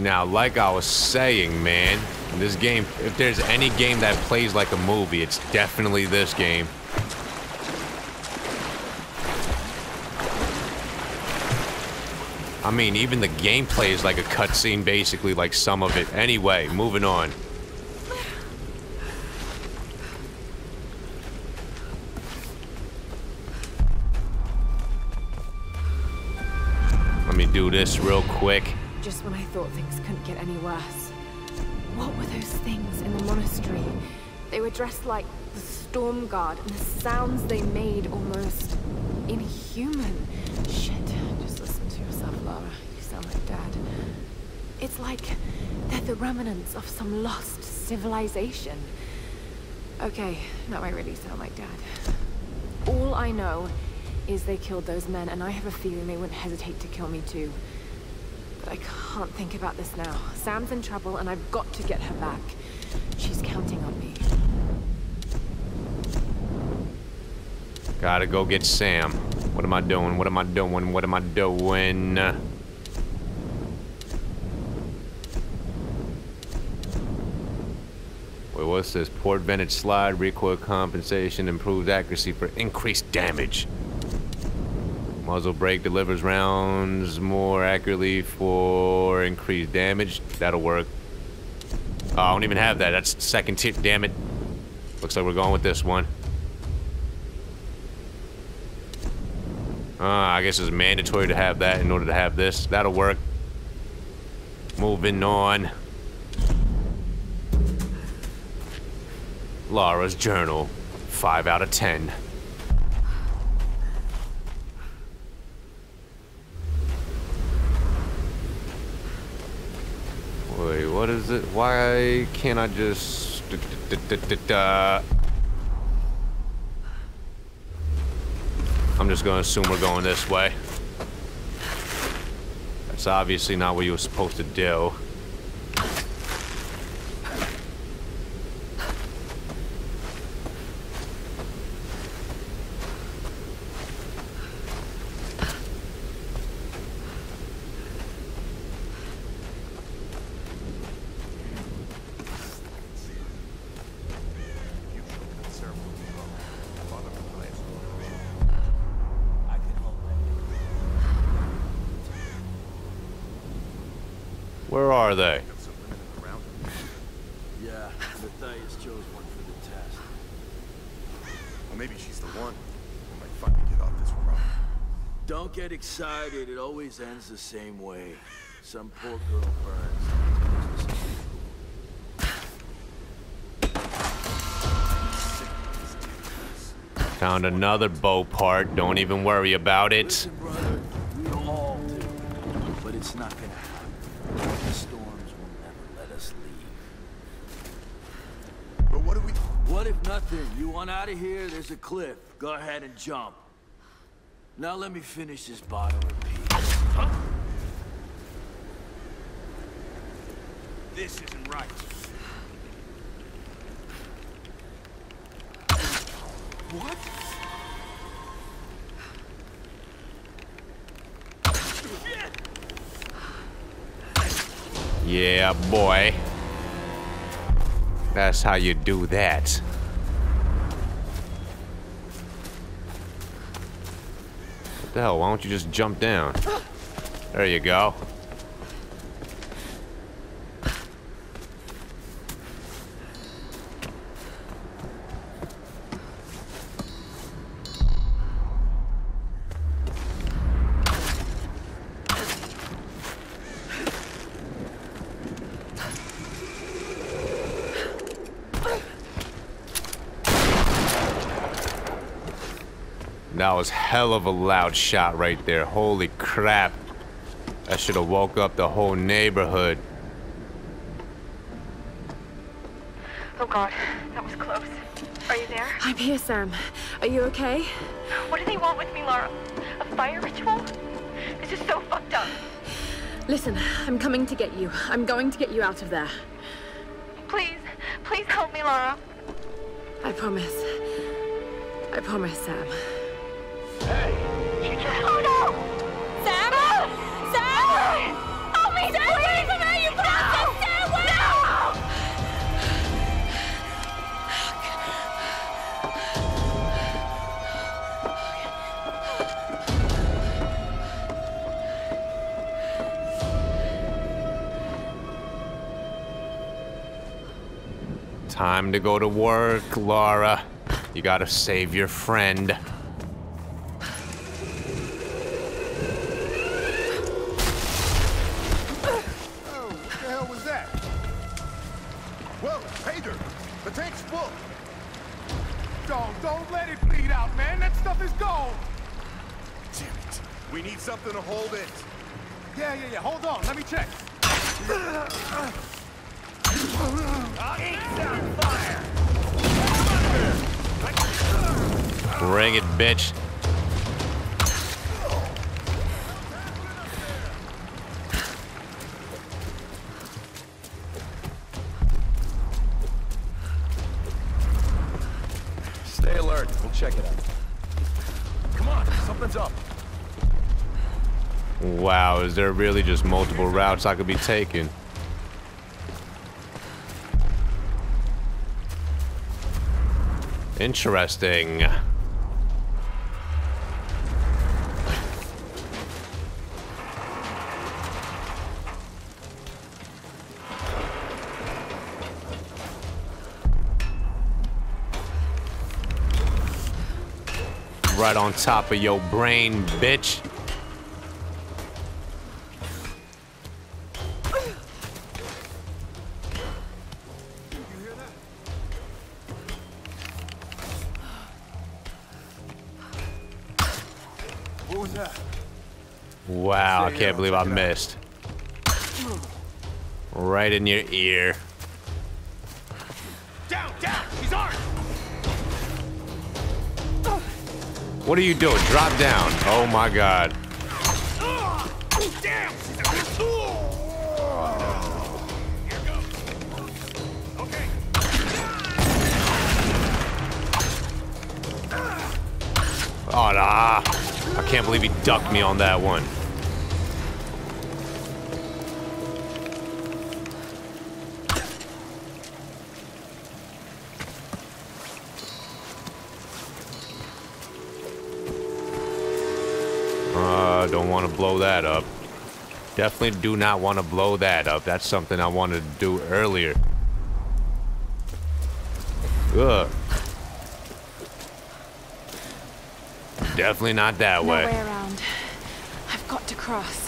Now, like I was saying, man, this game, if there's any game that plays like a movie, it's definitely this game. I mean, even the gameplay is like a cutscene, basically, like some of it. Anyway, moving on. Let me do this real quick. Just when I thought things couldn't get any worse. What were those things in the monastery? They were dressed like the Storm Guard, and the sounds they made almost inhuman. Shit, just listen to yourself, Lara. You sound like Dad. It's like they're the remnants of some lost civilization. Okay, now I really sound like Dad. All I know is they killed those men, and I have a feeling they wouldn't hesitate to kill me too. I can't think about this now. Sam's in trouble, and I've got to get her back. She's counting on me. Gotta go get Sam. What am I doing? What am I doing? What am I doing? Wait, what's this? Port Vintage slide, recoil compensation, improved accuracy for increased damage. Muzzle brake delivers rounds more accurately for increased damage. That'll work. Oh, I don't even have that. That's second tier. Damn it. Looks like we're going with this one. Uh, I guess it's mandatory to have that in order to have this. That'll work. Moving on. Lara's journal. 5 out of 10. Wait, what is it? Why can't I just... Uh, I'm just gonna assume we're going this way. That's obviously not what you were supposed to do. Are they? Yeah, Matthias chose one for the test. Well, maybe she's the one. We might finally get off this run. Don't get excited, it always ends the same way. Some poor girl burns. Found another bow part. Don't even worry about it. Listen, nothing? You want out of here? There's a cliff. Go ahead and jump. Now let me finish this bottle in peace. This isn't right. What? Yeah, boy. That's how you do that. The hell? Why don't you just jump down? There you go. That was hell of a loud shot right there. Holy crap. That should have woke up the whole neighborhood. Oh god, that was close. Are you there? I'm here, Sam. Are you okay? What do they want with me, Lara? A fire ritual? This is so fucked up. Listen, I'm coming to get you. I'm going to get you out of there. Please, please help me, Lara. I promise. I promise, Sam. Sam? Sam! I'm you! Sam, Sam! Time to go to work, Laura. You gotta save your friend. Stuff is gold. Damn it! We need something to hold it! Yeah, yeah, yeah. Hold on. Let me check. Bring it, bitch. Up. Wow, is there really just multiple routes I could be taking? Interesting. Right on top of your brain, bitch. Wow, I can't believe I missed. Right in your ear. What are you doing? Drop down. Oh my god. Oh, nah. I can't believe he ducked me on that one. Don't want to blow that up. Definitely do not want to blow that up. That's something I wanted to do earlier. Ugh. Definitely not that No way. way around. I've got to cross.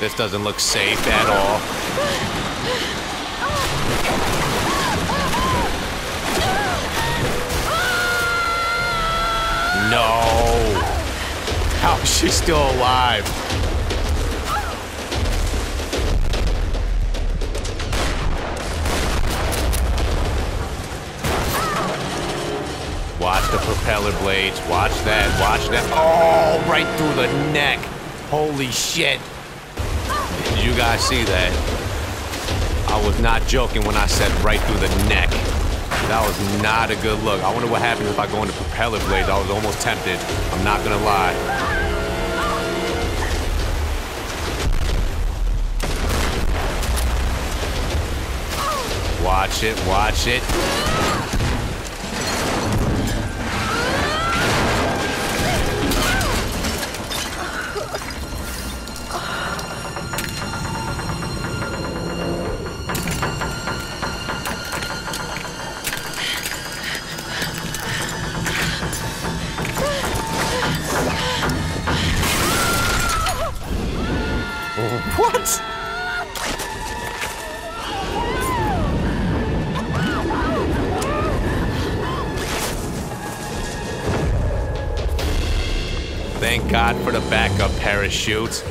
This doesn't look safe at all. No! How is she still alive? Watch the propeller blades. Watch that. Watch that. Oh, right through the neck. Holy shit. You guys see that? I was not joking when I said right through the neck. That was not a good look. I wonder what happens if I go into propeller blades. I was almost tempted. I'm not gonna lie. Watch it, watch it. For the backup parachute.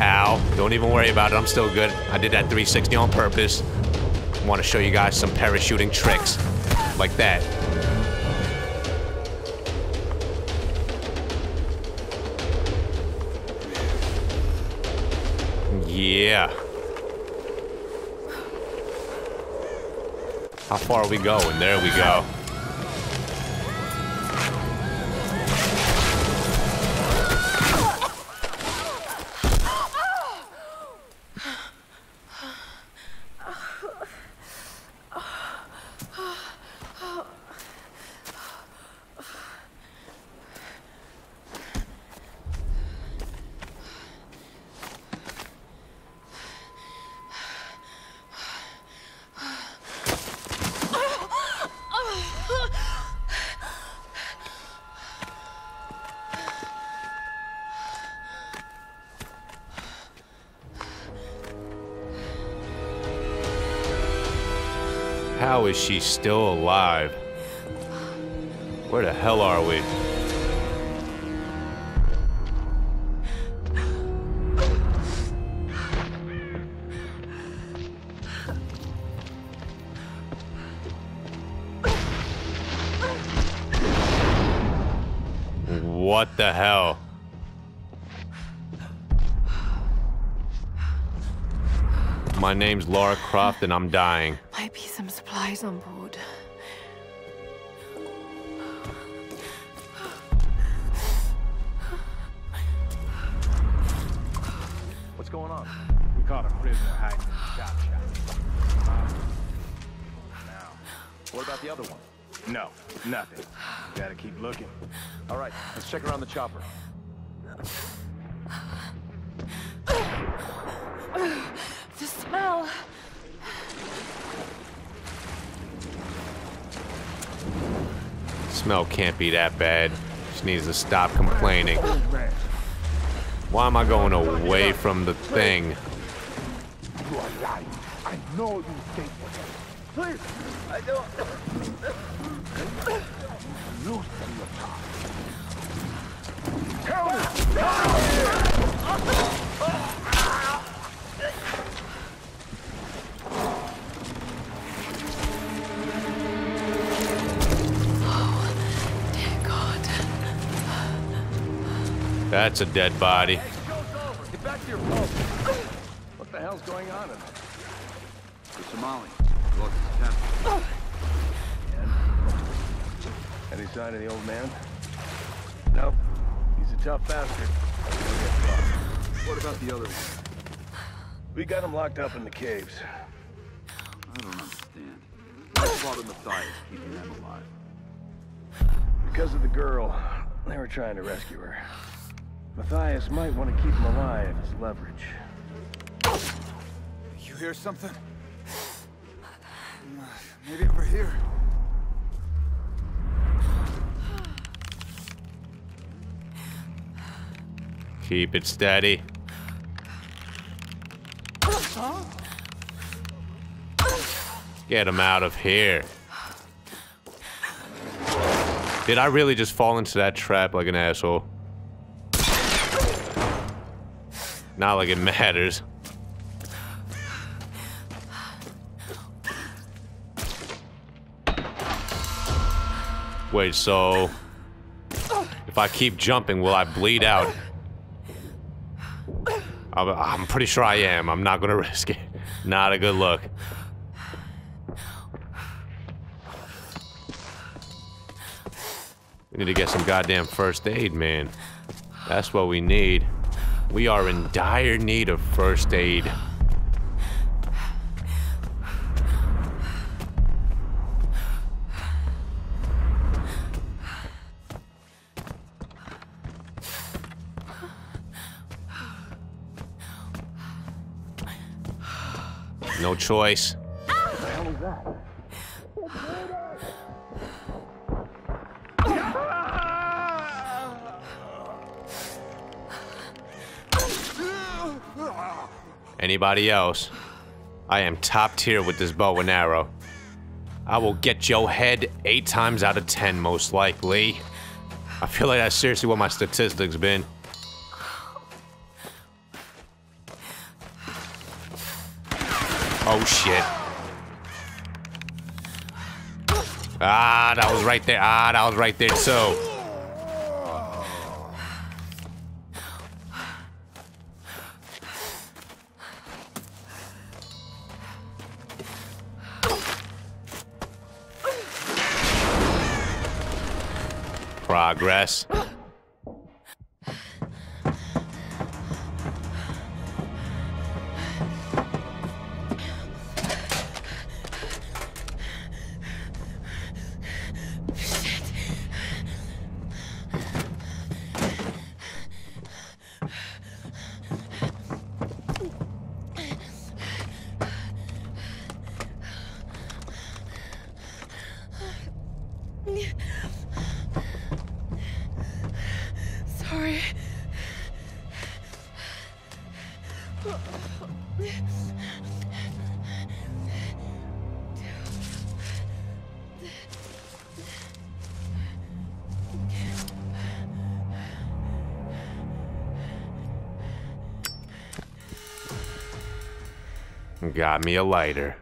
Ow. Don't even worry about it. I'm still good. I did that 360 on purpose. I want to show you guys some parachuting tricks. Like that. Yeah. How far are we going? There we go. How is she still alive? Where the hell are we? What the hell? My name's Lara Croft and I'm dying. Might be some supplies on board. What's going on? We caught a prisoner hiding in the chop shop. Now, what about the other one? No, nothing. Gotta keep looking. All right, let's check around the chopper. The smell! Smell can't be that bad. She needs to stop complaining. Why am I going away from the thing? you are lying. I know you think Please, I don't. loosen your tongue. Tell me! That's a dead body. Hey, show's over. Get back to your post. What the hell's going on in there? The Somali. Lost his temper. Any sign of the old man? Nope. He's a tough bastard. What about the other one? We got him locked up in the caves. I don't understand. What's Father Matthias keeping them alive? Because of the girl, they were trying to rescue her. Matthias might want to keep him alive as leverage. You hear something? Maybe over here. Keep it steady. Get him out of here. Did I really just fall into that trap like an asshole? Not like it matters. Wait, so... If I keep jumping, will I bleed out? I'm, I'm pretty sure I am. I'm not gonna risk it. Not a good look. We need to get some goddamn first aid, man. That's what we need. We are in dire need of first aid. No choice. Anybody else? I am top tier with this bow and arrow. I will get your head eight times out of ten, most likely. I feel like that's seriously what my statistics been. Oh shit. Ah, that was right there. Ah, that was right there too. Progress. Got me a lighter.